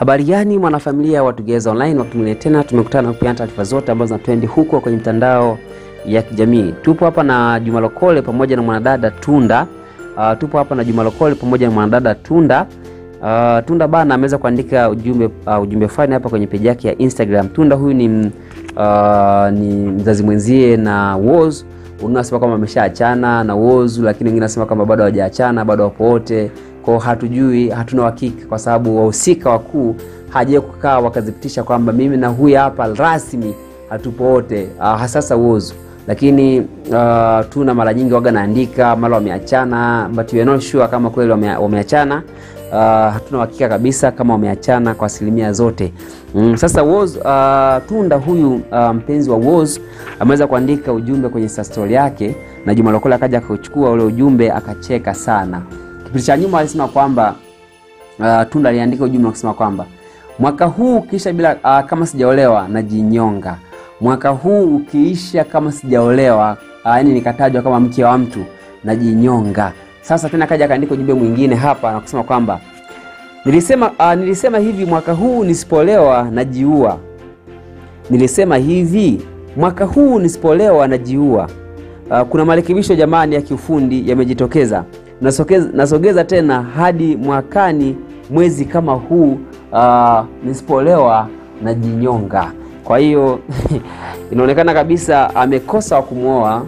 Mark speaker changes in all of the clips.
Speaker 1: Habari gani mwanafamilia wa Tugeza Online, wakati tena tumekutana na kupeana taarifa zote ambazo zinatrendi huko kwenye mitandao ya kijamii. Tupo hapa na Juma Lokole pamoja na mwanadada Tunda. Uh, tupo hapa na Juma Lokole pamoja na mwanadada Tunda. Uh, Tunda bana ameweza kuandika ujumbe uh, ujumbe fulani hapa kwenye peji yake ya Instagram. Tunda huyu ni uh, ni mzazi mwenzie na Woz, wanasema kwamba ameshaachana na Woz, lakini wengine wanasema kwamba bado hawajaachana, bado wapo wote. Kwa hatujui, hatuna uhakika kwa sababu wahusika wakuu hajawahi kukaa wakazipitisha kwamba mimi na huyu hapa rasmi hatupo wote, uh, hasasa Whozu lakini uh, tuna mara nyingi waga naandika mara wameachana, but we not sure kama kweli wame, wameachana. Uh, hatuna uhakika kabisa kama wameachana kwa asilimia zote. Mm, sasa Whozu, uh, Tunda huyu uh, mpenzi wa Whozu ameweza kuandika ujumbe kwenye story yake na Juma Lokole akaja akachukua ule ujumbe akacheka sana. Kipindi cha nyuma alisema kwamba uh, Tunda aliandika ujumbe na kusema kwamba mwaka huu ukiisha bila uh, kama sijaolewa najinyonga mwaka huu ukiisha kama sijaolewa, uh, yani nikatajwa kama mke wa mtu najinyonga. Sasa tena kaja akaandika ujumbe mwingine hapa na kusema kwamba nilisema, uh, nilisema hivi mwaka huu nisipolewa najiua. Nilisema hivi mwaka huu nisipolewa najiua. Uh, kuna marekebisho jamani ya kiufundi yamejitokeza. Nasogeza, nasogeza tena hadi mwakani mwezi kama huu uh, nisipolewa najinyonga. Kwa hiyo inaonekana kabisa amekosa wa kumwoa.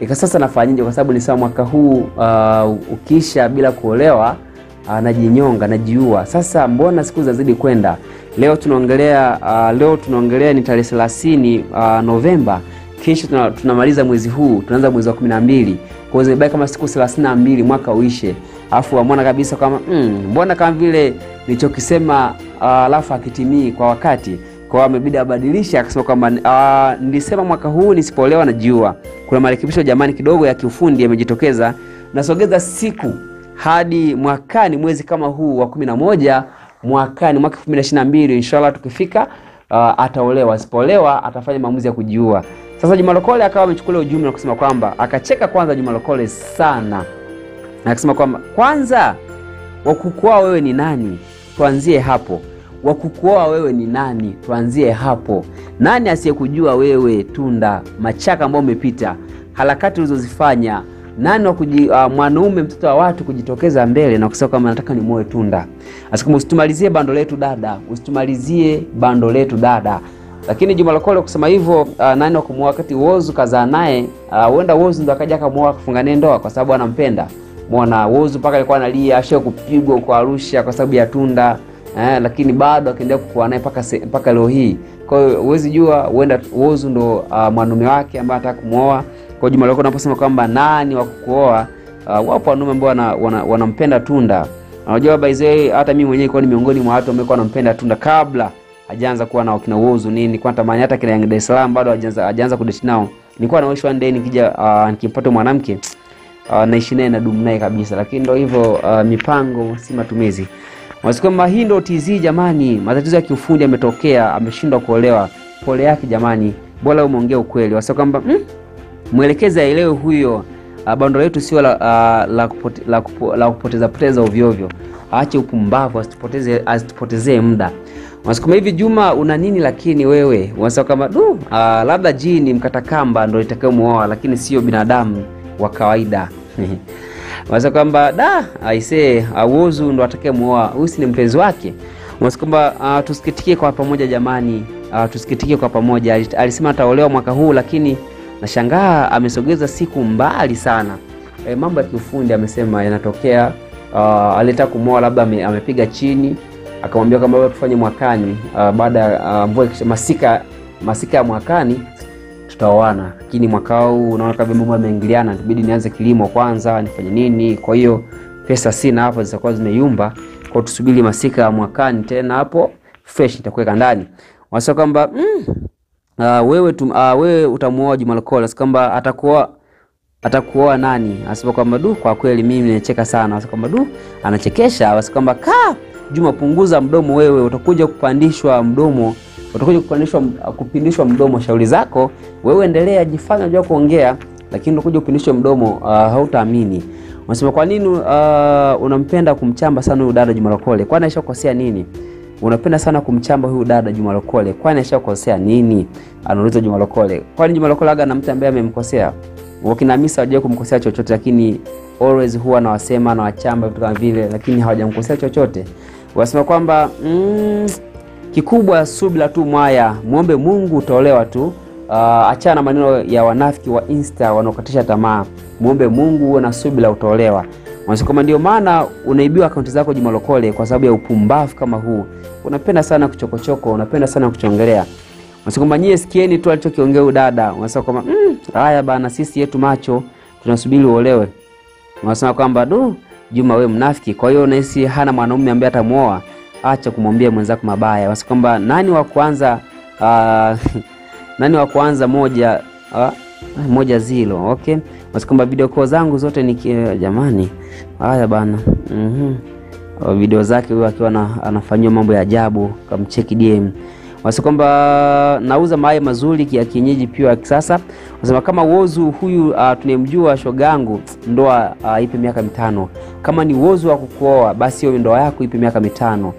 Speaker 1: Ika sasa nafanyaje? Kwa sababu nisema mwaka huu uh, ukisha bila kuolewa uh, najinyonga, najiua. Sasa mbona siku zinazidi kwenda? Leo tunaongelea uh, leo tunaongelea ni tarehe 30 uh, Novemba. Kesho tunamaliza mwezi huu, tunaanza mwezi wa 12. Kwa hiyo zimebaki kama siku 32 mwaka uishe, alafu wamwona kabisa kama mm, mbona kama vile nilichokisema alafu uh, akitimii kwa wakati kwa amebidi abadilishe, akasema kwamba uh, nilisema mwaka huu nisipolewa najiua. Kuna marekebisho jamani kidogo ya kiufundi yamejitokeza, nasogeza siku hadi mwakani mwezi kama huu wa kumi na moja mwakani mwaka 2022 inshallah tukifika, uh, ataolewa. Asipolewa atafanya maamuzi ya kujiua. Sasa Juma Lokole akawa amechukulia ujumbe na kusema kwamba akacheka kwanza Juma Lokole sana na akasema kwamba kwanza, wakukuoa wewe ni nani? Tuanzie hapo Wakukuoa wewe ni nani? Tuanzie hapo. Nani asiyekujua wewe Tunda, machaka ambayo umepita, harakati ulizozifanya, nani wa kuji, uh, mwanaume mtoto wa watu kujitokeza mbele na kusema kama nataka nimuoe Tunda. Asikuma usitumalizie bando letu dada, usitumalizie bando letu dada. Lakini Juma Lokole kusema hivyo, uh, nani wa kumuoa wakati Wozu kazaa naye, huenda uh, Wozu ndo akaja akamuoa akafunga ndoa kwa sababu anampenda. Muona Wozu mpaka alikuwa analia, ashe kupigwa kwa Arusha kwa sababu ya Tunda. Eh, lakini bado akaendelea kukua naye mpaka mpaka leo hii. Kwa hiyo huwezi jua, huenda Wozu ndo uh, mwanaume wake ambaye anataka kumwoa. Kwa Juma Lokole unaposema kwamba nani wa kukuoa, uh, wapo wanaume ambao wanampenda wana, wana, Tunda. Unajua by the way, hata mimi mwenyewe nilikuwa ni miongoni mwa watu ambao wanampenda Tunda kabla hajaanza kuwa na wakina uozu nini, kwa natamani hata kile Dar es Salaam bado hajaanza hajaanza kudate nao. Nilikuwa na wish one day nikija, uh, nikimpata mwanamke uh, naishi naye na dumu naye kabisa, lakini ndio hivyo, uh, mipango si matumizi. Wasikwamba hii ndio TZ jamani, matatizo ya kiufundi yametokea, ameshindwa kuolewa. Pole yake jamani, bora umeongea ukweli. wasio kwamba mm, mwelekezi aelewe huyo. Uh, bando letu sio la, uh, la, kupote, la, kupo, la kupoteza poteza ovyo ovyo. Aache upumbavu, asitupoteze asitupotezee muda. Wasukuma hivi Juma, una nini lakini wewe? Unasema kama du, uh, labda jini mkatakamba ndio itakayomuoa, lakini sio binadamu wa kawaida Wasa kwamba da aisee awozu ndo atakaye muoa huyu, si ni mpenzi wake? Wasa kwamba uh, tusikitikie kwa pamoja jamani, uh, tusikitikie kwa pamoja. Alisema ataolewa mwaka huu, lakini nashangaa amesogeza siku mbali sana. E, mambo ya kiufundi amesema yanatokea. Uh, alitaka kumwoa labda ame, amepiga chini akamwambia kwamba tufanye mwakani, uh, baada ya uh, mvua masika masika ya mwakani tutaoana lakini mwaka huu unaona kama mambo yameingiliana, inabidi nianze kilimo kwanza, nifanye nini? Kwa hiyo pesa sina hapo, zitakuwa zimeyumba. Kwa tusubiri masika ya mwakani tena, hapo fresh nitakuweka ndani. Wanasema kwamba mm, uh, wewe tu, uh, wewe utamuoa Juma Lokole, kwamba atakuwa atakuoa nani? Anasema kwamba du, kwa kweli mimi nimecheka sana. Anasema kwamba du, anachekesha. Anasema kwamba ka Juma, punguza mdomo wewe, utakuja kupandishwa mdomo utakuja kupandishwa kupindishwa mdomo. Shauri zako wewe, endelea, jifanya unajua kuongea, lakini utakuja kupindishwa mdomo, uh, hautaamini. Unasema kwa nini uh, unampenda kumchamba sana huyu dada Juma Lokole? Kwani ashakosea nini? unapenda sana kumchamba huyu dada Juma Lokole, kwani ashakosea nini? Anauliza Juma Lokole. Kwani Juma Lokole aga na mtu ambaye amemkosea? Wakina Hamisa hawajawahi kumkosea chochote, lakini always huwa anawasema na wachamba vitu kama vile, lakini hawajamkosea chochote. Wasema kwamba mm, kikubwa subira tu mwaya, muombe Mungu utaolewa tu. Uh, achana na maneno ya wanafiki wa Insta wanaokatisha tamaa, muombe Mungu uwe na subira utaolewa. Wanasema ndio maana unaibiwa akaunti zako Juma Lokole kwa sababu ya upumbavu kama huu. Unapenda sana kuchokochoko, unapenda sana kuchongelea. Wanasema nyie sikieni tu alichokiongea udada. dada. Wanasema kwamba mm, haya bana, sisi yetu macho tunasubiri uolewe. Wanasema kwamba du, Juma we mnafiki, kwa hiyo unahisi hana mwanaume ambaye atamuoa. Acha kumwambia mwenzako mabaya. basi kwamba nani wa kwanza uh, nani wa kwanza moja uh, moja zilo okay. basi kwamba video call zangu zote ni jamani, haya bana mm -hmm. video zake huyo akiwa anafanyiwa mambo ya ajabu, kamcheki DM wasi kwamba nauza mayai mazuri ya kienyeji pia ya kisasa. Wasema kama Whozu huyu uh, tunayemjua shogangu, ndoa uh, ipe miaka mitano. Kama ni uozo wa kukuoa, basi hiyo ndoa yako ipe miaka mitano.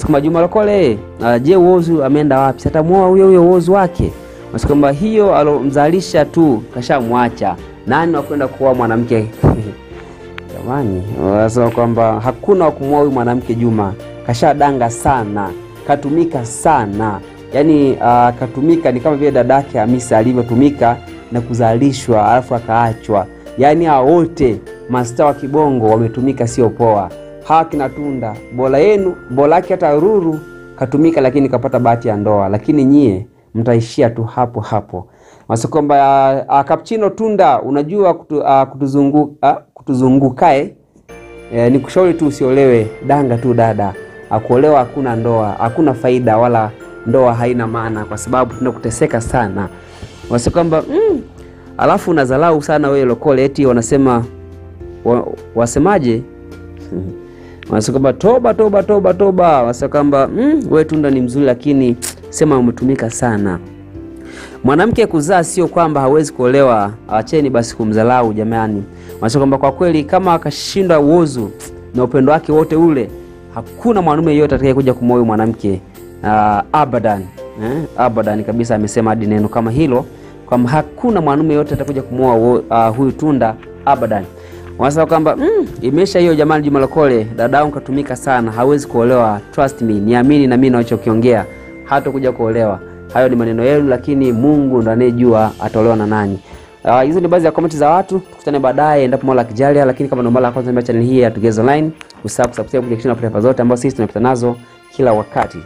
Speaker 1: Kwamba Juma Lokole, uh, je, uozo ameenda wapi? Satamuoa huyo huyo uozo wake. Kwamba hiyo alomzalisha tu kashamwacha. Nani wa kwenda kuoa mwanamke? Jamani, wanasema kwamba hakuna wa kumwoa huyu mwanamke Juma, kashadanga sana katumika sana yaani, uh, katumika ni kama vile dadake Hamisa alivyotumika na kuzalishwa alafu akaachwa. Yaani hao wote mastaa wa kibongo wametumika, sio poa. Hawa kina Tunda bora yenu, bora yake hata Ruru katumika, lakini kapata bahati ya ndoa, lakini nyie mtaishia tu hapo hapo. Wasa kwamba uh, Kapchino Tunda, unajua kutu, a, kutuzungu, a, kutuzungukae e, ni kushauri tu usiolewe, danga tu dada akuolewa hakuna ndoa, hakuna faida, wala ndoa haina maana, kwa sababu tunakuteseka sana. Wasikwamba mm, alafu unazalau sana wewe Lokole, eti wanasema wa, wasemaje? wanasema kwamba toba toba toba toba. wanasema kwamba mm, wewe Tunda ni mzuri, lakini sema umetumika sana. Mwanamke kuzaa sio kwamba hawezi kuolewa, acheni basi kumzalau jamani. Wanasema kwamba kwa kweli kama akashindwa uozu na upendo wake wote ule hakuna mwanaume yeyote atakayekuja kumwoa mwanamke uh, abadan eh, abadan kabisa. Amesema hadi neno kama hilo kwamba hakuna mwanaume yeyote atakuja kumwoa uh, huyu Tunda abadan. Wanasema kwamba mm, imesha hiyo jamani. Juma Lokole, dada yangu katumika sana, hawezi kuolewa. Trust me, niamini na mimi ninachokiongea, hata kuja kuolewa. Hayo ni maneno yenu, lakini Mungu ndo anayejua ataolewa na nani. Hizo uh, ni baadhi ya komenti za watu. Tukutane baadaye endapo Mola akijalia, lakini kama ndo mara ya kwanza channel hii ya Tugeza Online, usahau kusubscribe kisha na zote ambazo sisi tunapita nazo kila wakati.